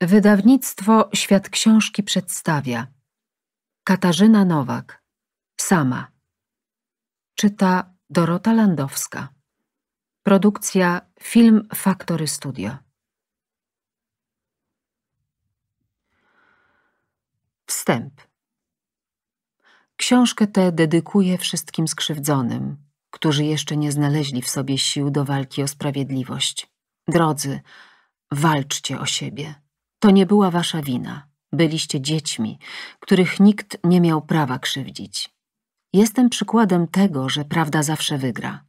Wydawnictwo Świat Książki przedstawia. Katarzyna Nowak. Sama. Czyta Dorota Landowska. Produkcja Film Factory Studio. Wstęp. Książkę tę dedykuję wszystkim skrzywdzonym, którzy jeszcze nie znaleźli w sobie sił do walki o sprawiedliwość. Drodzy, walczcie o siebie. To nie była wasza wina. Byliście dziećmi, których nikt nie miał prawa krzywdzić. Jestem przykładem tego, że prawda zawsze wygra.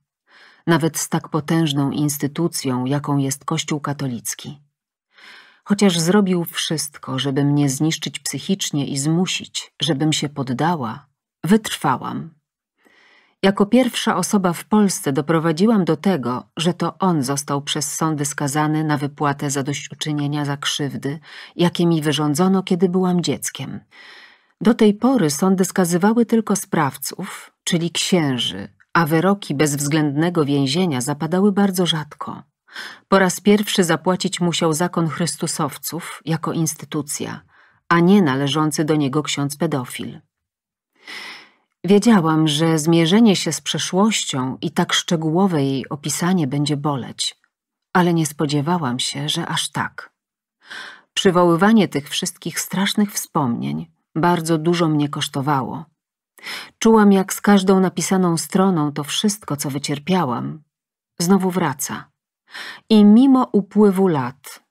Nawet z tak potężną instytucją, jaką jest Kościół katolicki. Chociaż zrobił wszystko, żeby mnie zniszczyć psychicznie i zmusić, żebym się poddała, wytrwałam jako pierwsza osoba w Polsce doprowadziłam do tego, że to on został przez sądy skazany na wypłatę zadośćuczynienia za krzywdy, jakie mi wyrządzono, kiedy byłam dzieckiem. Do tej pory sądy skazywały tylko sprawców, czyli księży, a wyroki bezwzględnego więzienia zapadały bardzo rzadko. Po raz pierwszy zapłacić musiał zakon Chrystusowców jako instytucja, a nie należący do niego ksiądz pedofil. Wiedziałam, że zmierzenie się z przeszłością i tak szczegółowe jej opisanie będzie boleć, ale nie spodziewałam się, że aż tak. Przywoływanie tych wszystkich strasznych wspomnień bardzo dużo mnie kosztowało. Czułam, jak z każdą napisaną stroną to wszystko, co wycierpiałam, znowu wraca. I mimo upływu lat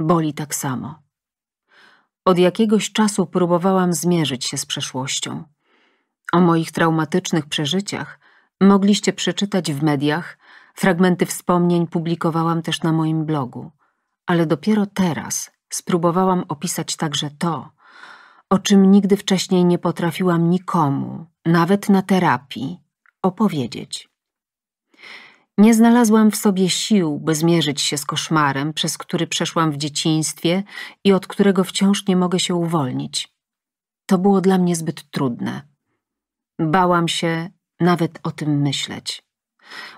boli tak samo. Od jakiegoś czasu próbowałam zmierzyć się z przeszłością o moich traumatycznych przeżyciach mogliście przeczytać w mediach, fragmenty wspomnień publikowałam też na moim blogu, ale dopiero teraz spróbowałam opisać także to, o czym nigdy wcześniej nie potrafiłam nikomu, nawet na terapii, opowiedzieć. Nie znalazłam w sobie sił, by zmierzyć się z koszmarem, przez który przeszłam w dzieciństwie i od którego wciąż nie mogę się uwolnić. To było dla mnie zbyt trudne. Bałam się nawet o tym myśleć.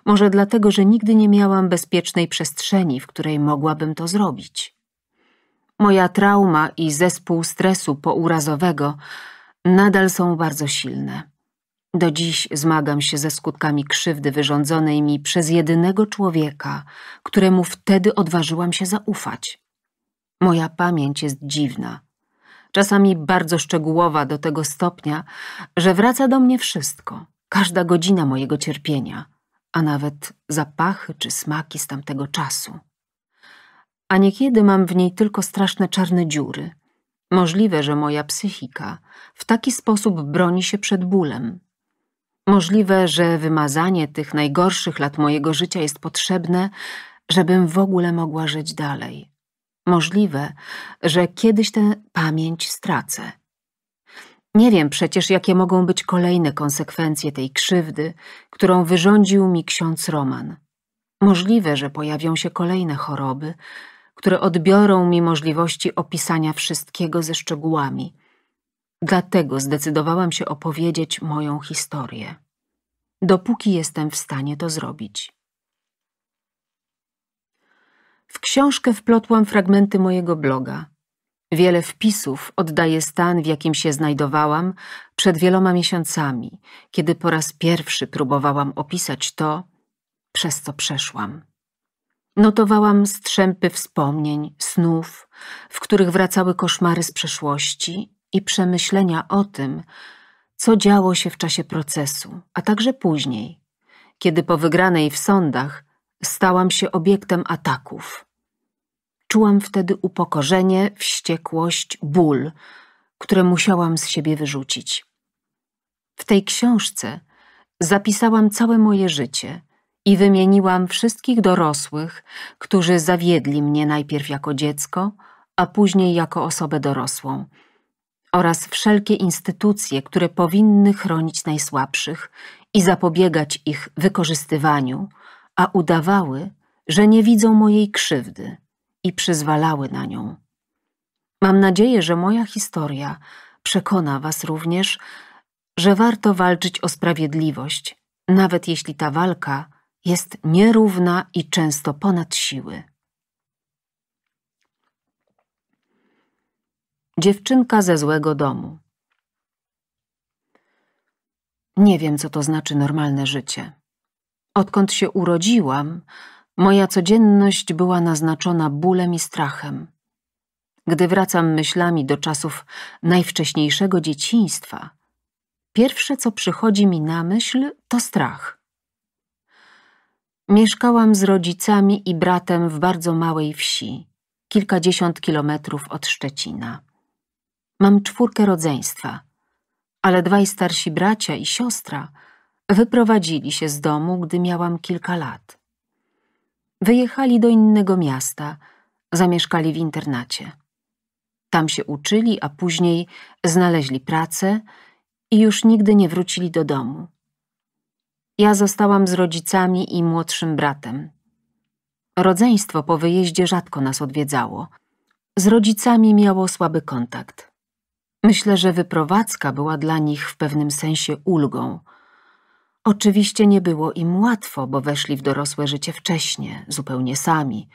Może dlatego, że nigdy nie miałam bezpiecznej przestrzeni, w której mogłabym to zrobić. Moja trauma i zespół stresu pourazowego nadal są bardzo silne. Do dziś zmagam się ze skutkami krzywdy wyrządzonej mi przez jedynego człowieka, któremu wtedy odważyłam się zaufać. Moja pamięć jest dziwna czasami bardzo szczegółowa do tego stopnia, że wraca do mnie wszystko, każda godzina mojego cierpienia, a nawet zapachy czy smaki z tamtego czasu. A niekiedy mam w niej tylko straszne czarne dziury. Możliwe, że moja psychika w taki sposób broni się przed bólem. Możliwe, że wymazanie tych najgorszych lat mojego życia jest potrzebne, żebym w ogóle mogła żyć dalej. Możliwe, że kiedyś tę pamięć stracę. Nie wiem przecież, jakie mogą być kolejne konsekwencje tej krzywdy, którą wyrządził mi ksiądz Roman. Możliwe, że pojawią się kolejne choroby, które odbiorą mi możliwości opisania wszystkiego ze szczegółami. Dlatego zdecydowałam się opowiedzieć moją historię. Dopóki jestem w stanie to zrobić. W książkę wplotłam fragmenty mojego bloga. Wiele wpisów oddaje stan, w jakim się znajdowałam przed wieloma miesiącami, kiedy po raz pierwszy próbowałam opisać to, przez co przeszłam. Notowałam strzępy wspomnień, snów, w których wracały koszmary z przeszłości i przemyślenia o tym, co działo się w czasie procesu, a także później, kiedy po wygranej w sądach stałam się obiektem ataków. Czułam wtedy upokorzenie, wściekłość, ból, które musiałam z siebie wyrzucić. W tej książce zapisałam całe moje życie i wymieniłam wszystkich dorosłych, którzy zawiedli mnie najpierw jako dziecko, a później jako osobę dorosłą, oraz wszelkie instytucje, które powinny chronić najsłabszych i zapobiegać ich wykorzystywaniu, a udawały, że nie widzą mojej krzywdy i przyzwalały na nią. Mam nadzieję, że moja historia przekona Was również, że warto walczyć o sprawiedliwość, nawet jeśli ta walka jest nierówna i często ponad siły. Dziewczynka ze złego domu. Nie wiem, co to znaczy normalne życie. Odkąd się urodziłam, moja codzienność była naznaczona bólem i strachem. Gdy wracam myślami do czasów najwcześniejszego dzieciństwa, pierwsze, co przychodzi mi na myśl, to strach. Mieszkałam z rodzicami i bratem w bardzo małej wsi, kilkadziesiąt kilometrów od Szczecina. Mam czwórkę rodzeństwa, ale dwaj starsi bracia i siostra wyprowadzili się z domu, gdy miałam kilka lat. Wyjechali do innego miasta, zamieszkali w internacie. Tam się uczyli, a później znaleźli pracę i już nigdy nie wrócili do domu. Ja zostałam z rodzicami i młodszym bratem. Rodzeństwo po wyjeździe rzadko nas odwiedzało. Z rodzicami miało słaby kontakt. Myślę, że wyprowadzka była dla nich w pewnym sensie ulgą. Oczywiście nie było im łatwo, bo weszli w dorosłe życie wcześnie, zupełnie sami,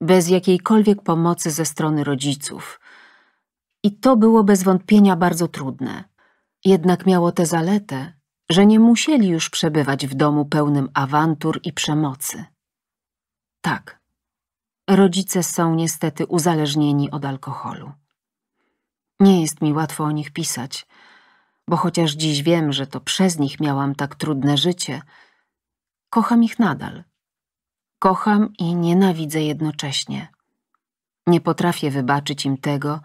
bez jakiejkolwiek pomocy ze strony rodziców. I to było bez wątpienia bardzo trudne. Jednak miało tę zaletę, że nie musieli już przebywać w domu pełnym awantur i przemocy. Tak, rodzice są niestety uzależnieni od alkoholu. Nie jest mi łatwo o nich pisać, bo chociaż dziś wiem, że to przez nich miałam tak trudne życie, kocham ich nadal. Kocham i nienawidzę jednocześnie. Nie potrafię wybaczyć im tego,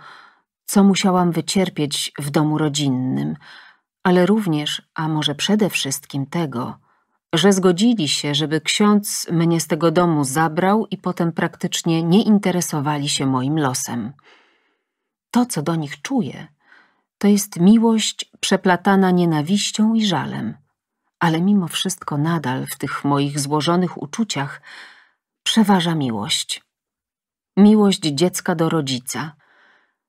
co musiałam wycierpieć w domu rodzinnym, ale również, a może przede wszystkim tego, że zgodzili się, żeby ksiądz mnie z tego domu zabrał i potem praktycznie nie interesowali się moim losem. To, co do nich czuję, to jest miłość przeplatana nienawiścią i żalem, ale mimo wszystko nadal w tych moich złożonych uczuciach przeważa miłość. Miłość dziecka do rodzica,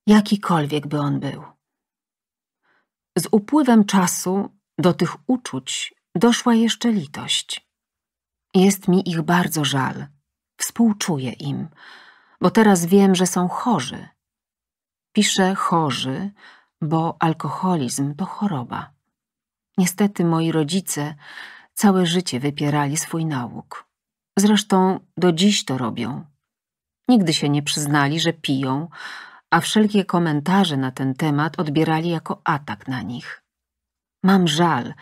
jakikolwiek by on był. Z upływem czasu do tych uczuć doszła jeszcze litość. Jest mi ich bardzo żal, współczuję im, bo teraz wiem, że są chorzy. Piszę chorzy, bo alkoholizm to choroba. Niestety moi rodzice całe życie wypierali swój nauk. Zresztą do dziś to robią. Nigdy się nie przyznali, że piją, a wszelkie komentarze na ten temat odbierali jako atak na nich. Mam żal,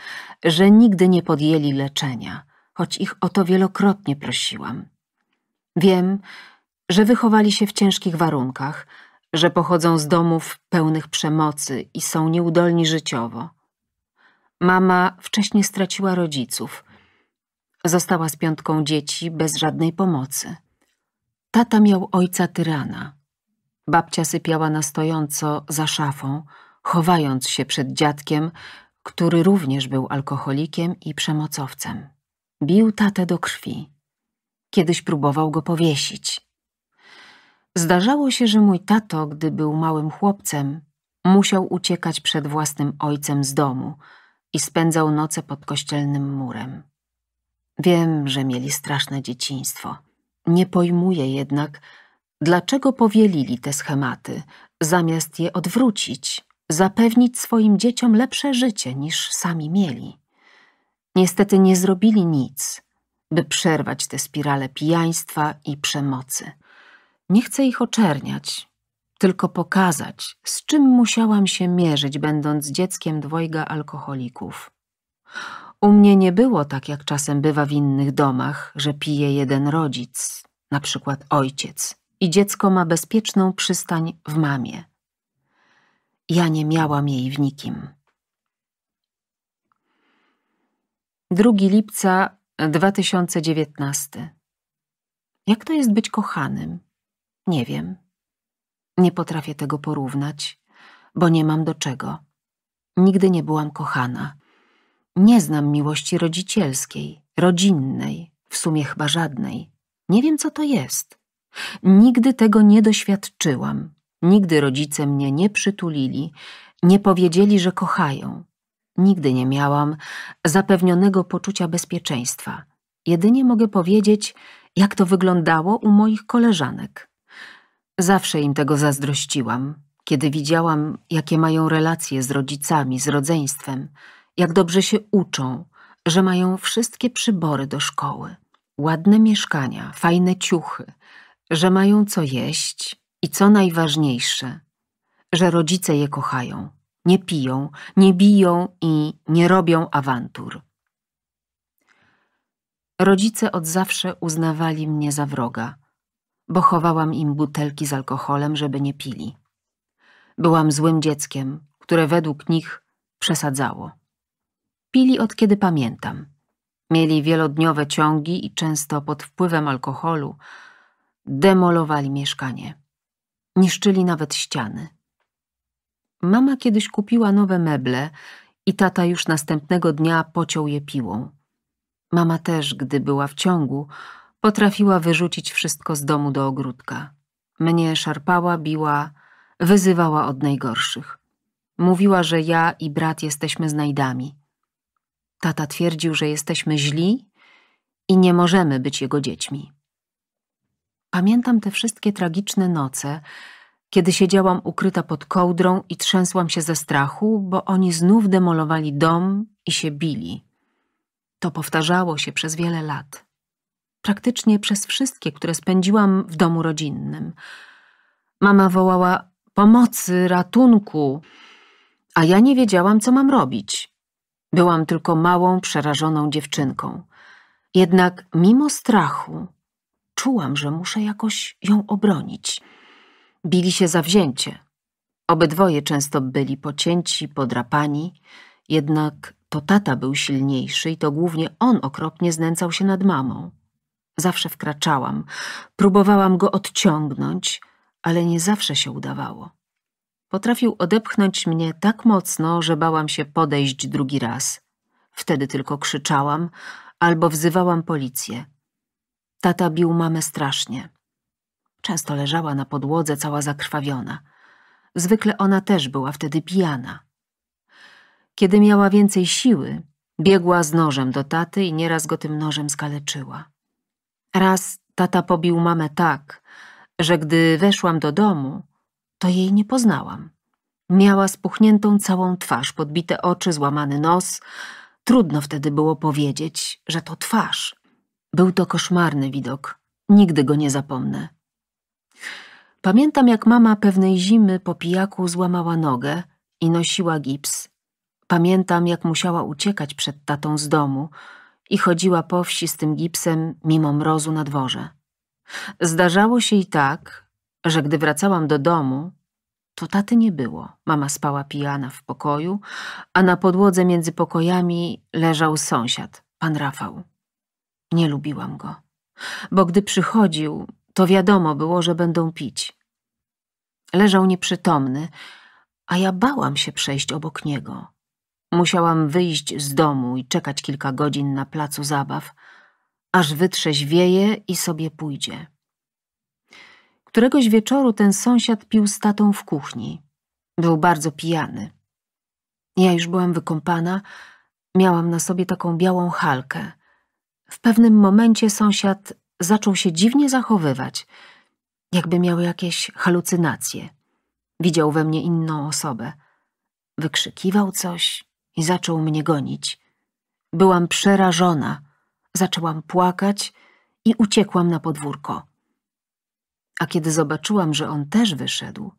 że nigdy nie podjęli leczenia, choć ich o to wielokrotnie prosiłam. Wiem, że wychowali się w ciężkich warunkach, że pochodzą z domów pełnych przemocy i są nieudolni życiowo. Mama wcześniej straciła rodziców. Została z piątką dzieci bez żadnej pomocy. Tata miał ojca tyrana. Babcia sypiała na stojąco za szafą, chowając się przed dziadkiem, który również był alkoholikiem i przemocowcem. Bił tatę do krwi. Kiedyś próbował go powiesić. Zdarzało się, że mój tato, gdy był małym chłopcem, musiał uciekać przed własnym ojcem z domu i spędzał noce pod kościelnym murem. Wiem, że mieli straszne dzieciństwo. Nie pojmuję jednak, dlaczego powielili te schematy, zamiast je odwrócić, zapewnić swoim dzieciom lepsze życie niż sami mieli. Niestety nie zrobili nic, by przerwać tę spiralę pijaństwa i przemocy. Nie chcę ich oczerniać, tylko pokazać, z czym musiałam się mierzyć, będąc dzieckiem dwojga alkoholików. U mnie nie było tak, jak czasem bywa w innych domach, że pije jeden rodzic, na przykład ojciec, i dziecko ma bezpieczną przystań w mamie. Ja nie miałam jej w nikim. 2 lipca 2019 Jak to jest być kochanym? Nie wiem. Nie potrafię tego porównać, bo nie mam do czego. Nigdy nie byłam kochana. Nie znam miłości rodzicielskiej, rodzinnej, w sumie chyba żadnej. Nie wiem, co to jest. Nigdy tego nie doświadczyłam. Nigdy rodzice mnie nie przytulili, nie powiedzieli, że kochają. Nigdy nie miałam zapewnionego poczucia bezpieczeństwa. Jedynie mogę powiedzieć, jak to wyglądało u moich koleżanek. Zawsze im tego zazdrościłam, Kiedy widziałam, jakie mają relacje z rodzicami, z rodzeństwem, jak dobrze się uczą, że mają wszystkie przybory do szkoły, ładne mieszkania, fajne ciuchy, że mają co jeść i co najważniejsze, że rodzice je kochają, nie piją, nie biją i nie robią awantur. Rodzice od zawsze uznawali mnie za wroga, bo chowałam im butelki z alkoholem, żeby nie pili. Byłam złym dzieckiem, które według nich przesadzało. Pili od kiedy pamiętam. Mieli wielodniowe ciągi i często pod wpływem alkoholu demolowali mieszkanie. Niszczyli nawet ściany. Mama kiedyś kupiła nowe meble i tata już następnego dnia pociął je piłą. Mama też, gdy była w ciągu, potrafiła wyrzucić wszystko z domu do ogródka. Mnie szarpała, biła, wyzywała od najgorszych. Mówiła, że ja i brat jesteśmy znajdami. Tata twierdził, że jesteśmy źli i nie możemy być jego dziećmi. Pamiętam te wszystkie tragiczne noce, kiedy siedziałam ukryta pod kołdrą i trzęsłam się ze strachu, bo oni znów demolowali dom i się bili. To powtarzało się przez wiele lat. Praktycznie przez wszystkie, które spędziłam w domu rodzinnym. Mama wołała pomocy, ratunku, a ja nie wiedziałam, co mam robić. Byłam tylko małą, przerażoną dziewczynką. Jednak mimo strachu czułam, że muszę jakoś ją obronić. Bili się zawzięcie. Obydwoje często byli pocięci, podrapani, jednak to tata był silniejszy i to głównie on okropnie znęcał się nad mamą. Zawsze wkraczałam, próbowałam go odciągnąć, ale nie zawsze się udawało. Potrafił odepchnąć mnie tak mocno, że bałam się podejść drugi raz. Wtedy tylko krzyczałam albo wzywałam policję. Tata bił mamę strasznie. Często leżała na podłodze cała zakrwawiona. Zwykle ona też była wtedy pijana. Kiedy miała więcej siły, biegła z nożem do taty i nieraz go tym nożem skaleczyła. Raz tata pobił mamę tak, że gdy weszłam do domu, to jej nie poznałam. Miała spuchniętą całą twarz, podbite oczy, złamany nos. Trudno wtedy było powiedzieć, że to twarz. Był to koszmarny widok. Nigdy go nie zapomnę. Pamiętam, jak mama pewnej zimy po pijaku złamała nogę i nosiła gips. Pamiętam, jak musiała uciekać przed tatą z domu i chodziła po wsi z tym gipsem mimo mrozu na dworze. Zdarzało się i tak, że gdy wracałam do domu, to taty nie było. Mama spała pijana w pokoju, a na podłodze między pokojami leżał sąsiad, pan Rafał. Nie lubiłam go, bo gdy przychodził, to wiadomo było, że będą pić. Leżał nieprzytomny, a ja bałam się przejść obok niego. Musiałam wyjść z domu i czekać kilka godzin na placu zabaw, aż wytrzeźwieje i sobie pójdzie. Któregoś wieczoru ten sąsiad pił z tatą w kuchni. Był bardzo pijany. Ja już byłam wykąpana, miałam na sobie taką białą halkę. W pewnym momencie sąsiad zaczął się dziwnie zachowywać, jakby miał jakieś halucynacje. Widział we mnie inną osobę. Wykrzykiwał coś i zaczął mnie gonić. Byłam przerażona, zaczęłam płakać i uciekłam na podwórko. A kiedy zobaczyłam, że on też wyszedł,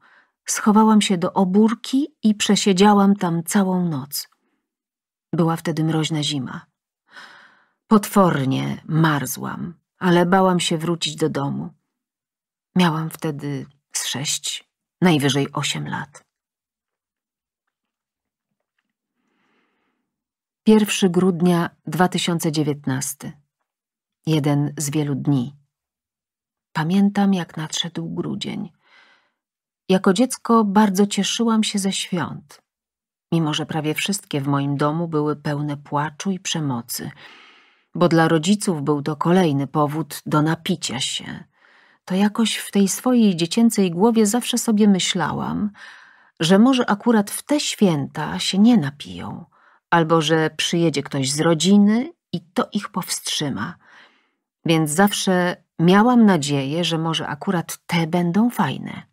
schowałam się do obórki i przesiedziałam tam całą noc. Była wtedy mroźna zima. Potwornie marzłam, ale bałam się wrócić do domu. Miałam wtedy z sześć, najwyżej osiem lat. 1 grudnia 2019. Jeden z wielu dni. Pamiętam, jak nadszedł grudzień. Jako dziecko bardzo cieszyłam się ze świąt, mimo że prawie wszystkie w moim domu były pełne płaczu i przemocy, bo dla rodziców był to kolejny powód do napicia się. To jakoś w tej swojej dziecięcej głowie zawsze sobie myślałam, że może akurat w te święta się nie napiją, albo że przyjedzie ktoś z rodziny i to ich powstrzyma. Więc zawsze miałam nadzieję, że może akurat te będą fajne.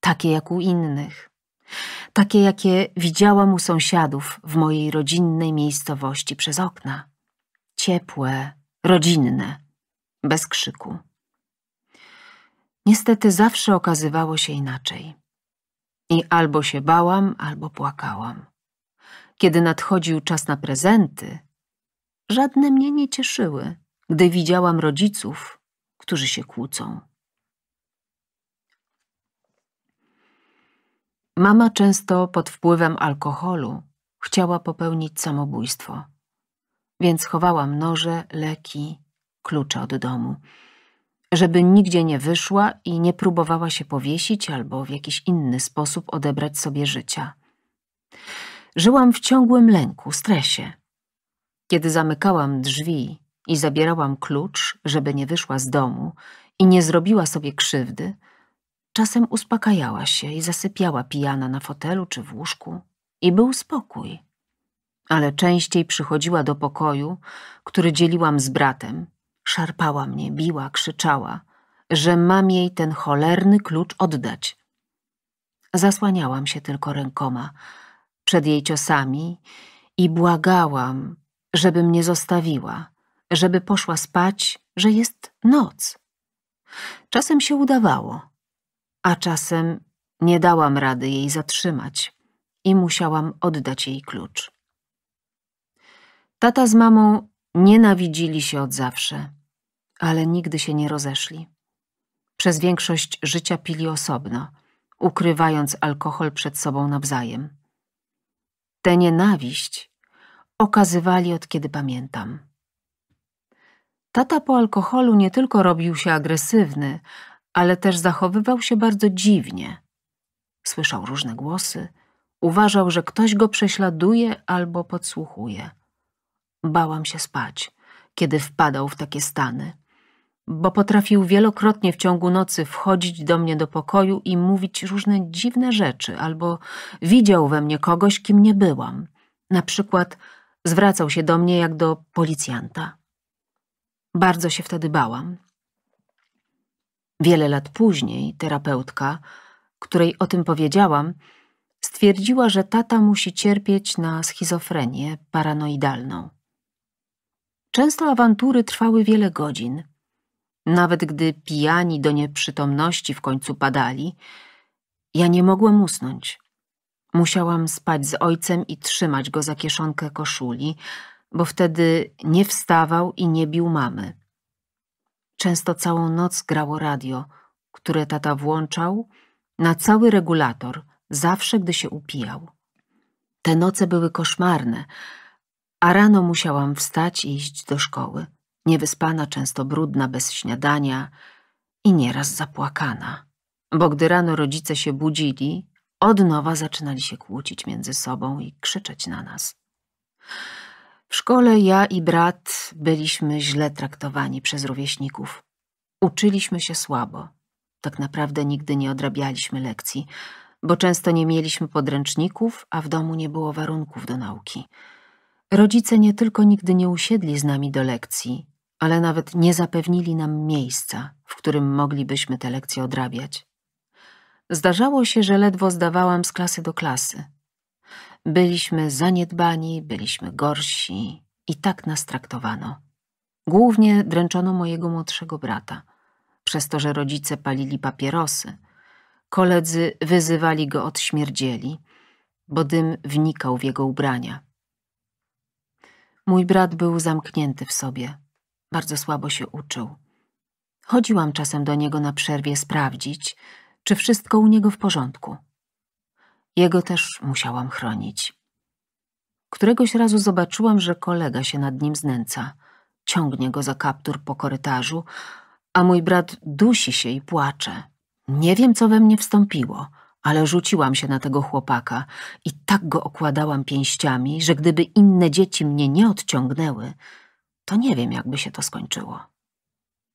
takie jak u innych, takie jakie widziałam u sąsiadów w mojej rodzinnej miejscowości przez okna. Ciepłe, rodzinne, bez krzyku. Niestety zawsze okazywało się inaczej. I albo się bałam, albo płakałam. Kiedy nadchodził czas na prezenty, żadne mnie nie cieszyły, gdy widziałam rodziców, którzy się kłócą. Mama często pod wpływem alkoholu chciała popełnić samobójstwo, więc chowałam noże, leki, klucze od domu, żeby nigdzie nie wyszła i nie próbowała się powiesić albo w jakiś inny sposób odebrać sobie życia. Żyłam w ciągłym lęku, stresie. Kiedy zamykałam drzwi i zabierałam klucz, żeby nie wyszła z domu i nie zrobiła sobie krzywdy, czasem uspokajała się i zasypiała pijana na fotelu czy w łóżku i był spokój. Ale częściej przychodziła do pokoju, który dzieliłam z bratem, szarpała mnie, biła, krzyczała, że mam jej ten cholerny klucz oddać. Zasłaniałam się tylko rękoma przed jej ciosami i błagałam, żeby mnie zostawiła, żeby poszła spać, że jest noc. Czasem się udawało, a czasem nie dałam rady jej zatrzymać i musiałam oddać jej klucz. Tata z mamą nienawidzili się od zawsze, ale nigdy się nie rozeszli. Przez większość życia pili osobno, ukrywając alkohol przed sobą nawzajem. Tę nienawiść okazywali od kiedy pamiętam. Tata po alkoholu nie tylko robił się agresywny, ale też zachowywał się bardzo dziwnie. Słyszał różne głosy, uważał, że ktoś go prześladuje albo podsłuchuje. Bałam się spać, kiedy wpadał w takie stany, bo potrafił wielokrotnie w ciągu nocy wchodzić do mnie do pokoju i mówić różne dziwne rzeczy, albo widział we mnie kogoś, kim nie byłam. Na przykład zwracał się do mnie jak do policjanta. Bardzo się wtedy bałam. Wiele lat później terapeutka, której o tym powiedziałam, stwierdziła, że tata musi cierpieć na schizofrenię paranoidalną. Często awantury trwały wiele godzin. Nawet gdy pijani do nieprzytomności w końcu padali, ja nie mogłem usnąć. Musiałam spać z ojcem i trzymać go za kieszonkę koszuli, bo wtedy nie wstawał i nie bił mamy. Często całą noc grało radio, które tata włączał na cały regulator, zawsze gdy się upijał. Te noce były koszmarne, a rano musiałam wstać i iść do szkoły. Niewyspana, często brudna, bez śniadania i nieraz zapłakana. Bo gdy rano rodzice się budzili, od nowa zaczynali się kłócić między sobą i krzyczeć na nas. W szkole ja i brat byliśmy źle traktowani przez rówieśników. Uczyliśmy się słabo. Tak naprawdę nigdy nie odrabialiśmy lekcji, bo często nie mieliśmy podręczników, a w domu nie było warunków do nauki. Rodzice nie tylko nigdy nie usiedli z nami do lekcji, ale nawet nie zapewnili nam miejsca, w którym moglibyśmy te lekcje odrabiać. Zdarzało się, że ledwo zdawałam z klasy do klasy. Byliśmy zaniedbani, byliśmy gorsi i tak nas traktowano. Głównie dręczono mojego młodszego brata. Przez to, że rodzice palili papierosy, koledzy wyzywali go od śmierdzieli, bo dym wnikał w jego ubrania. Mój brat był zamknięty w sobie, bardzo słabo się uczył. Chodziłam czasem do niego na przerwie sprawdzić, czy wszystko u niego w porządku. Jego też musiałam chronić. Któregoś razu zobaczyłam, że kolega się nad nim znęca. Ciągnie go za kaptur po korytarzu, a mój brat dusi się i płacze. Nie wiem, co we mnie wstąpiło, ale rzuciłam się na tego chłopaka i tak go okładałam pięściami, że gdyby inne dzieci mnie nie odciągnęły, to nie wiem, jakby się to skończyło.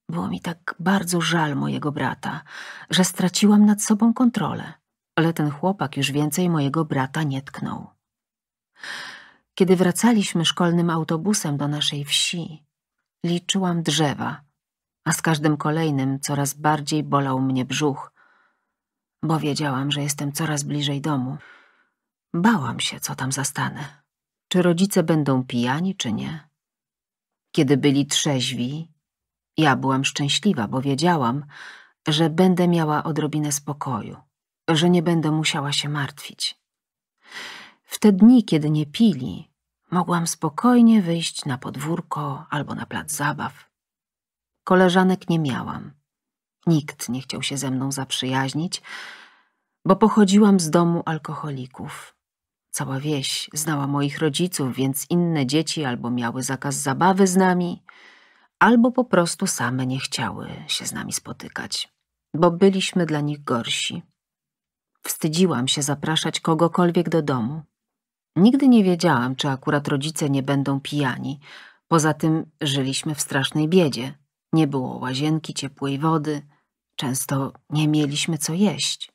Było mi tak bardzo żal mojego brata, że straciłam nad sobą kontrolę ale ten chłopak już więcej mojego brata nie tknął. Kiedy wracaliśmy szkolnym autobusem do naszej wsi, liczyłam drzewa, a z każdym kolejnym coraz bardziej bolał mnie brzuch, bo wiedziałam, że jestem coraz bliżej domu. Bałam się, co tam zastanę. Czy rodzice będą pijani, czy nie. Kiedy byli trzeźwi, ja byłam szczęśliwa, bo wiedziałam, że będę miała odrobinę spokoju, że nie będę musiała się martwić. W te dni, kiedy nie pili, mogłam spokojnie wyjść na podwórko albo na plac zabaw. Koleżanek nie miałam. Nikt nie chciał się ze mną zaprzyjaźnić, bo pochodziłam z domu alkoholików. Cała wieś znała moich rodziców, więc inne dzieci albo miały zakaz zabawy z nami, albo po prostu same nie chciały się z nami spotykać, bo byliśmy dla nich gorsi. Wstydziłam się zapraszać kogokolwiek do domu. Nigdy nie wiedziałam, czy akurat rodzice nie będą pijani. Poza tym żyliśmy w strasznej biedzie. Nie było łazienki, ciepłej wody. Często nie mieliśmy co jeść.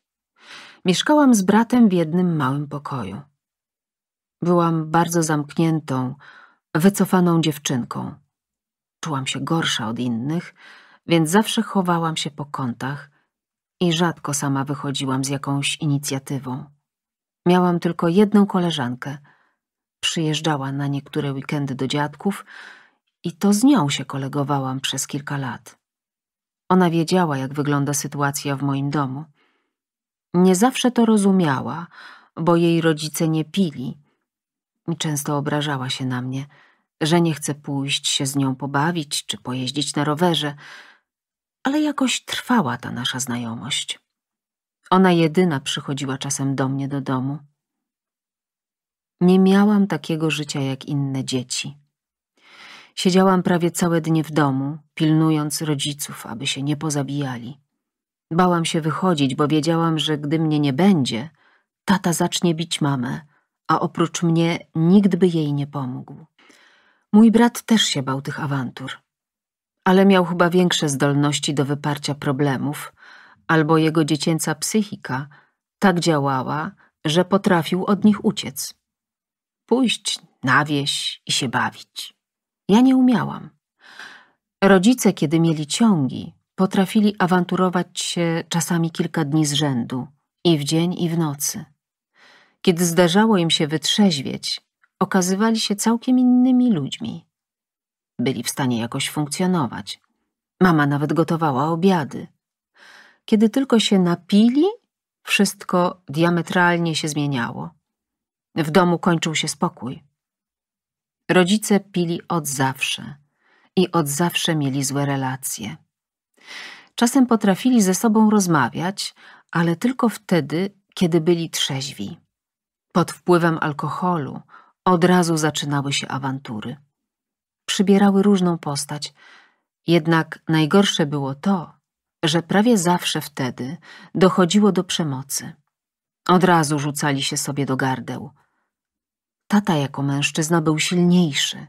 Mieszkałam z bratem w jednym małym pokoju. Byłam bardzo zamkniętą, wycofaną dziewczynką. Czułam się gorsza od innych, więc zawsze chowałam się po kątach i rzadko sama wychodziłam z jakąś inicjatywą. Miałam tylko jedną koleżankę. Przyjeżdżała na niektóre weekendy do dziadków i to z nią się kolegowałam przez kilka lat. Ona wiedziała, jak wygląda sytuacja w moim domu. Nie zawsze to rozumiała, bo jej rodzice nie pili często obrażała się na mnie, że nie chcę pójść się z nią pobawić czy pojeździć na rowerze, ale jakoś trwała ta nasza znajomość. Ona jedyna przychodziła czasem do mnie do domu. Nie miałam takiego życia jak inne dzieci. Siedziałam prawie całe dnie w domu, pilnując rodziców, aby się nie pozabijali. Bałam się wychodzić, bo wiedziałam, że gdy mnie nie będzie, tata zacznie bić mamę, a oprócz mnie nikt by jej nie pomógł. Mój brat też się bał tych awantur, ale miał chyba większe zdolności do wyparcia problemów, albo jego dziecięca psychika tak działała, że potrafił od nich uciec. Pójść na wieś i się bawić. Ja nie umiałam. Rodzice, kiedy mieli ciągi, potrafili awanturować się czasami kilka dni z rzędu, i w dzień, i w nocy. Kiedy zdarzało im się wytrzeźwieć, okazywali się całkiem innymi ludźmi. Byli w stanie jakoś funkcjonować. Mama nawet gotowała obiady. Kiedy tylko się napili, wszystko diametralnie się zmieniało. W domu kończył się spokój. Rodzice pili od zawsze i od zawsze mieli złe relacje. Czasem potrafili ze sobą rozmawiać, ale tylko wtedy, kiedy byli trzeźwi. Pod wpływem alkoholu od razu zaczynały się awantury. Przybierały różną postać, jednak najgorsze było to, że prawie zawsze wtedy dochodziło do przemocy. Od razu rzucali się sobie do gardeł. Tata jako mężczyzna był silniejszy,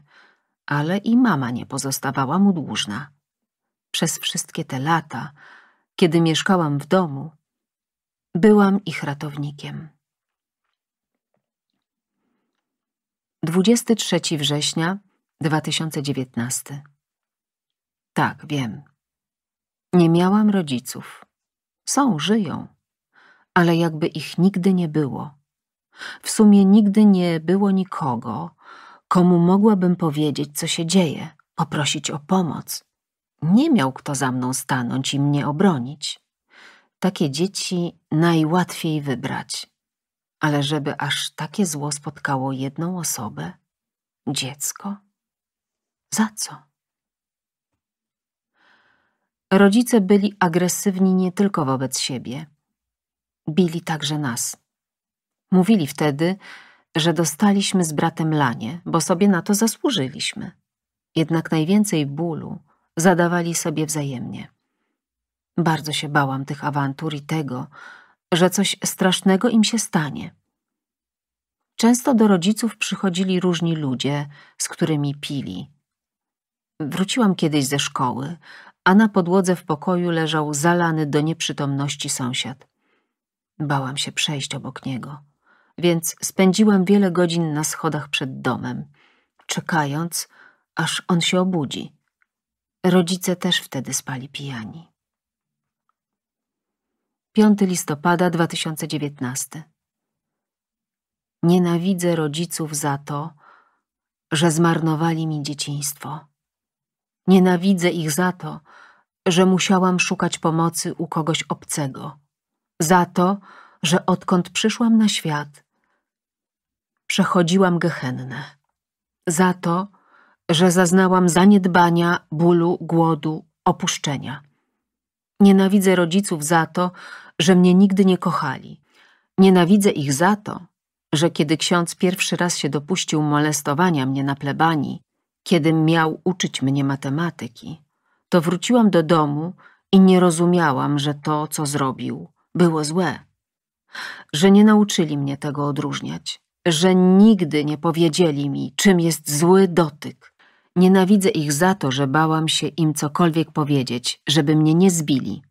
ale i mama nie pozostawała mu dłużna. Przez wszystkie te lata, kiedy mieszkałam w domu, byłam ich ratownikiem. 23 września 2019 Tak, wiem. Nie miałam rodziców. Są, żyją, ale jakby ich nigdy nie było. W sumie nigdy nie było nikogo, komu mogłabym powiedzieć, co się dzieje, poprosić o pomoc. Nie miał kto za mną stanąć i mnie obronić. Takie dzieci najłatwiej wybrać. Ale żeby aż takie zło spotkało jedną osobę, dziecko? Za co? Rodzice byli agresywni nie tylko wobec siebie. Bili także nas. Mówili wtedy, że dostaliśmy z bratem lanie, bo sobie na to zasłużyliśmy. Jednak najwięcej bólu zadawali sobie wzajemnie. Bardzo się bałam tych awantur i tego, że coś strasznego im się stanie. Często do rodziców przychodzili różni ludzie, z którymi pili. Wróciłam kiedyś ze szkoły, a na podłodze w pokoju leżał zalany do nieprzytomności sąsiad. Bałam się przejść obok niego, więc spędziłam wiele godzin na schodach przed domem, czekając, aż on się obudzi. Rodzice też wtedy spali pijani. 5 listopada 2019 Nienawidzę rodziców za to, że zmarnowali mi dzieciństwo. Nienawidzę ich za to, że musiałam szukać pomocy u kogoś obcego. Za to, że odkąd przyszłam na świat, przechodziłam gehennę. Za to, że zaznałam zaniedbania, bólu, głodu, opuszczenia. Nienawidzę rodziców za to, że mnie nigdy nie kochali. Nienawidzę ich za to, że kiedy ksiądz pierwszy raz się dopuścił molestowania mnie na plebanii, kiedy miał uczyć mnie matematyki, to wróciłam do domu i nie rozumiałam, że to, co zrobił, było złe. Że nie nauczyli mnie tego odróżniać, że nigdy nie powiedzieli mi, czym jest zły dotyk. Nienawidzę ich za to, że bałam się im cokolwiek powiedzieć, żeby mnie nie zbili.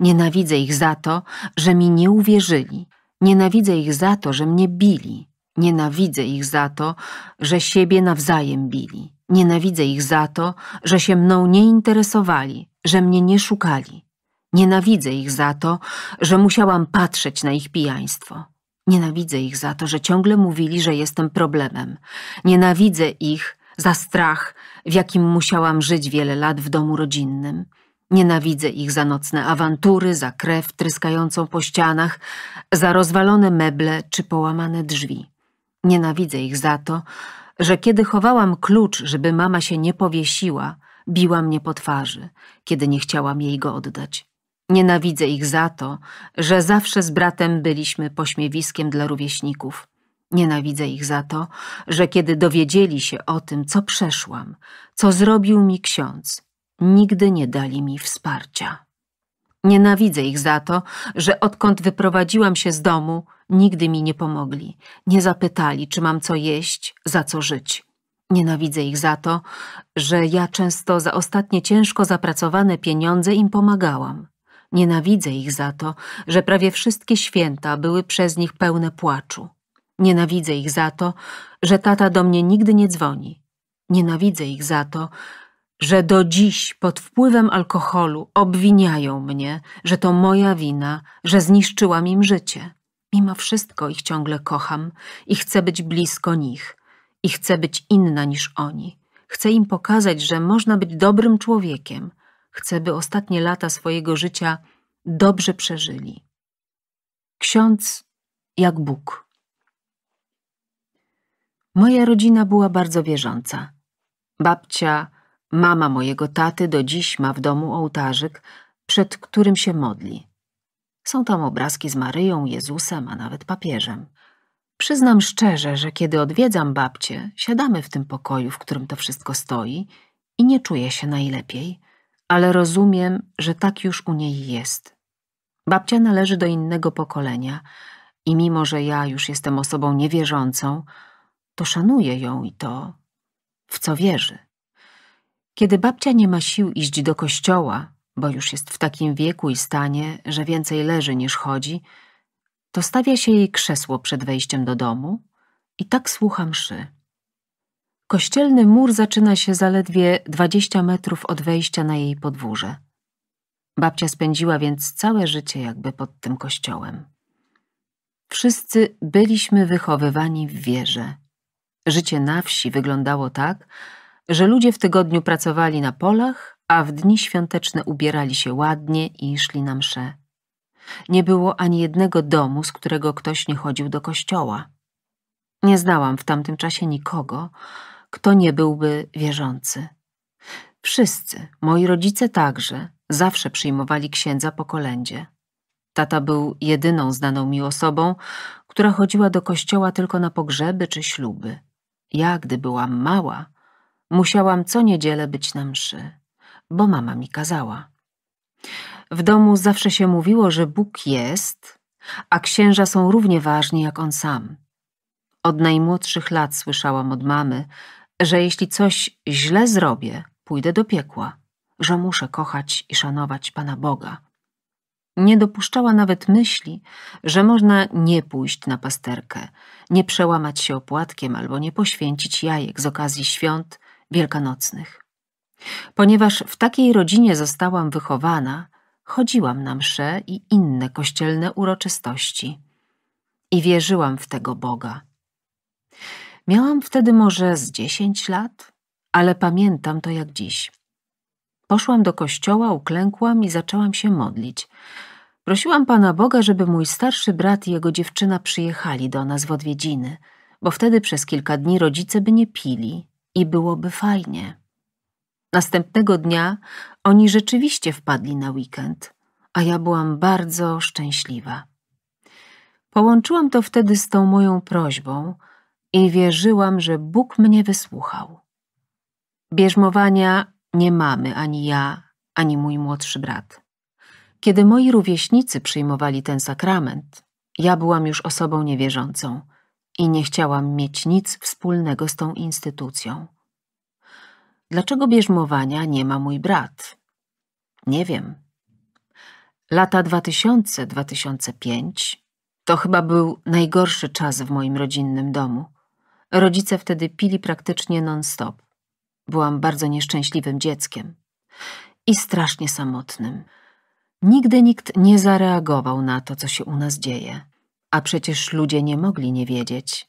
Nienawidzę ich za to, że mi nie uwierzyli. Nienawidzę ich za to, że mnie bili. Nienawidzę ich za to, że siebie nawzajem bili. Nienawidzę ich za to, że się mną nie interesowali, że mnie nie szukali. Nienawidzę ich za to, że musiałam patrzeć na ich pijaństwo. Nienawidzę ich za to, że ciągle mówili, że jestem problemem. Nienawidzę ich za strach, w jakim musiałam żyć wiele lat w domu rodzinnym. Nienawidzę ich za nocne awantury, za krew tryskającą po ścianach, za rozwalone meble czy połamane drzwi. Nienawidzę ich za to, że kiedy chowałam klucz, żeby mama się nie powiesiła, biła mnie po twarzy, kiedy nie chciałam jej go oddać. Nienawidzę ich za to, że zawsze z bratem byliśmy pośmiewiskiem dla rówieśników. Nienawidzę ich za to, że kiedy dowiedzieli się o tym, co przeszłam, co zrobił mi ksiądz, nigdy nie dali mi wsparcia. Nienawidzę ich za to, że odkąd wyprowadziłam się z domu, nigdy mi nie pomogli, nie zapytali, czy mam co jeść, za co żyć. Nienawidzę ich za to, że ja często za ostatnie ciężko zapracowane pieniądze im pomagałam. Nienawidzę ich za to, że prawie wszystkie święta były przez nich pełne płaczu. Nienawidzę ich za to, że tata do mnie nigdy nie dzwoni. Nienawidzę ich za to, że do dziś pod wpływem alkoholu obwiniają mnie, że to moja wina, że zniszczyłam im życie. Mimo wszystko ich ciągle kocham i chcę być blisko nich i chcę być inna niż oni. Chcę im pokazać, że można być dobrym człowiekiem. Chcę, by ostatnie lata swojego życia dobrze przeżyli. Ksiądz jak Bóg. Moja rodzina była bardzo wierząca. Babcia Mama mojego taty do dziś ma w domu ołtarzyk, przed którym się modli. Są tam obrazki z Maryją, Jezusem, a nawet papieżem. Przyznam szczerze, że kiedy odwiedzam babcię, siadamy w tym pokoju, w którym to wszystko stoi i nie czuję się najlepiej, ale rozumiem, że tak już u niej jest. Babcia należy do innego pokolenia i mimo, że ja już jestem osobą niewierzącą, to szanuję ją i to, w co wierzy. Kiedy babcia nie ma sił iść do kościoła, bo już jest w takim wieku i stanie, że więcej leży niż chodzi, to stawia się jej krzesło przed wejściem do domu i tak słucha mszy. Kościelny mur zaczyna się zaledwie dwadzieścia metrów od wejścia na jej podwórze. Babcia spędziła więc całe życie jakby pod tym kościołem. Wszyscy byliśmy wychowywani w wierze. Życie na wsi wyglądało tak, że ludzie w tygodniu pracowali na polach, a w dni świąteczne ubierali się ładnie i szli na msze. Nie było ani jednego domu, z którego ktoś nie chodził do kościoła. Nie znałam w tamtym czasie nikogo, kto nie byłby wierzący. Wszyscy, moi rodzice także, zawsze przyjmowali księdza po kolędzie. Tata był jedyną znaną mi osobą, która chodziła do kościoła tylko na pogrzeby czy śluby. Ja, gdy byłam mała, Musiałam co niedzielę być na mszy, bo mama mi kazała. W domu zawsze się mówiło, że Bóg jest, a księża są równie ważni jak on sam. Od najmłodszych lat słyszałam od mamy, że jeśli coś źle zrobię, pójdę do piekła, że muszę kochać i szanować Pana Boga. Nie dopuszczała nawet myśli, że można nie pójść na pasterkę, nie przełamać się opłatkiem albo nie poświęcić jajek z okazji świąt wielkanocnych. Ponieważ w takiej rodzinie zostałam wychowana, chodziłam na msze i inne kościelne uroczystości. I wierzyłam w tego Boga. Miałam wtedy może z dziesięć lat, ale pamiętam to jak dziś. Poszłam do kościoła, uklękłam i zaczęłam się modlić. Prosiłam Pana Boga, żeby mój starszy brat i jego dziewczyna przyjechali do nas w odwiedziny, bo wtedy przez kilka dni rodzice by nie pili i byłoby fajnie. Następnego dnia oni rzeczywiście wpadli na weekend, a ja byłam bardzo szczęśliwa. Połączyłam to wtedy z tą moją prośbą i wierzyłam, że Bóg mnie wysłuchał. Bierzmowania nie mamy ani ja, ani mój młodszy brat. Kiedy moi rówieśnicy przyjmowali ten sakrament, ja byłam już osobą niewierzącą i nie chciałam mieć nic wspólnego z tą instytucją. Dlaczego bierzmowania nie ma mój brat? Nie wiem. Lata 2000-2005 to chyba był najgorszy czas w moim rodzinnym domu. Rodzice wtedy pili praktycznie non-stop. Byłam bardzo nieszczęśliwym dzieckiem i strasznie samotnym. Nigdy nikt nie zareagował na to, co się u nas dzieje, a przecież ludzie nie mogli nie wiedzieć.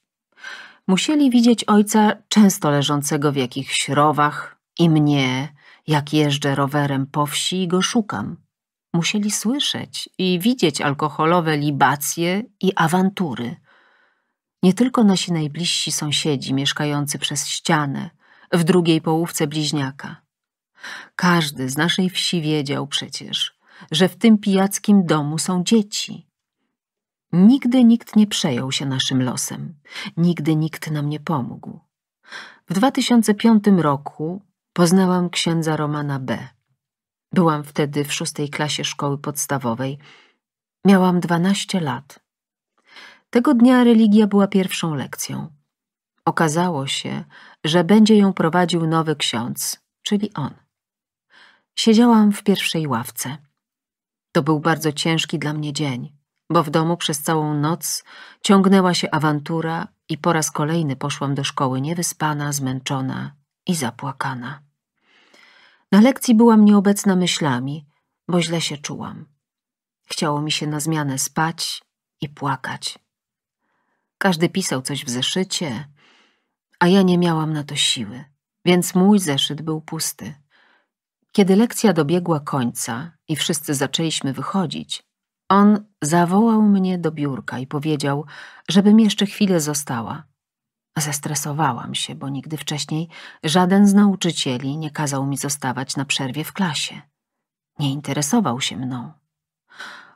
Musieli widzieć ojca często leżącego w jakichś rowach i mnie, jak jeżdżę rowerem po wsi i go szukam. Musieli słyszeć i widzieć alkoholowe libacje i awantury. Nie tylko nasi najbliżsi sąsiedzi mieszkający przez ścianę w drugiej połówce bliźniaka. Każdy z naszej wsi wiedział przecież, że w tym pijackim domu są dzieci. Nigdy nikt nie przejął się naszym losem, nigdy nikt nam nie pomógł. W 2005 roku poznałam księdza Romana B. Byłam wtedy w szóstej klasie szkoły podstawowej. Miałam dwanaście lat. Tego dnia religia była pierwszą lekcją. Okazało się, że będzie ją prowadził nowy ksiądz, czyli on. Siedziałam w pierwszej ławce. To był bardzo ciężki dla mnie dzień, bo w domu przez całą noc ciągnęła się awantura i po raz kolejny poszłam do szkoły niewyspana, zmęczona i zapłakana. Na lekcji byłam nieobecna myślami, bo źle się czułam. Chciało mi się na zmianę spać i płakać. Każdy pisał coś w zeszycie, a ja nie miałam na to siły, więc mój zeszyt był pusty. Kiedy lekcja dobiegła końca i wszyscy zaczęliśmy wychodzić, on zawołał mnie do biurka i powiedział, żebym jeszcze chwilę została. Zestresowałam się, bo nigdy wcześniej żaden z nauczycieli nie kazał mi zostawać na przerwie w klasie. Nie interesował się mną.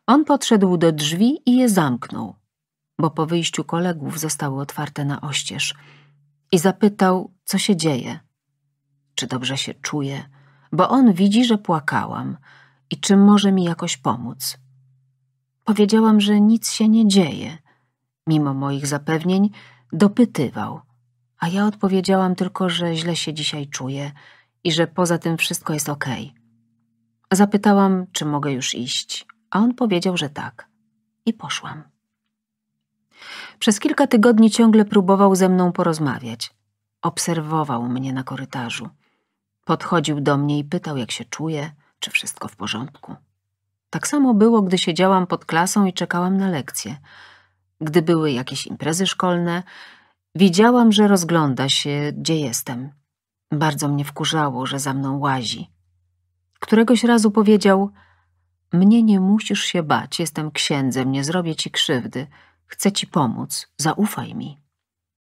On podszedł do drzwi i je zamknął, bo po wyjściu kolegów zostały otwarte na oścież i zapytał, co się dzieje. Czy dobrze się czuję, bo on widzi, że płakałam i czy może mi jakoś pomóc. Powiedziałam, że nic się nie dzieje. Mimo moich zapewnień dopytywał, a ja odpowiedziałam tylko, że źle się dzisiaj czuję i że poza tym wszystko jest okej. Okay. Zapytałam, czy mogę już iść, a on powiedział, że tak. I poszłam. Przez kilka tygodni ciągle próbował ze mną porozmawiać. Obserwował mnie na korytarzu. Podchodził do mnie i pytał, jak się czuję, czy wszystko w porządku. Tak samo było, gdy siedziałam pod klasą i czekałam na lekcję. Gdy były jakieś imprezy szkolne, widziałam, że rozgląda się, gdzie jestem. Bardzo mnie wkurzało, że za mną łazi. Któregoś razu powiedział: Mnie nie musisz się bać, jestem księdzem, nie zrobię ci krzywdy. Chcę ci pomóc, zaufaj mi.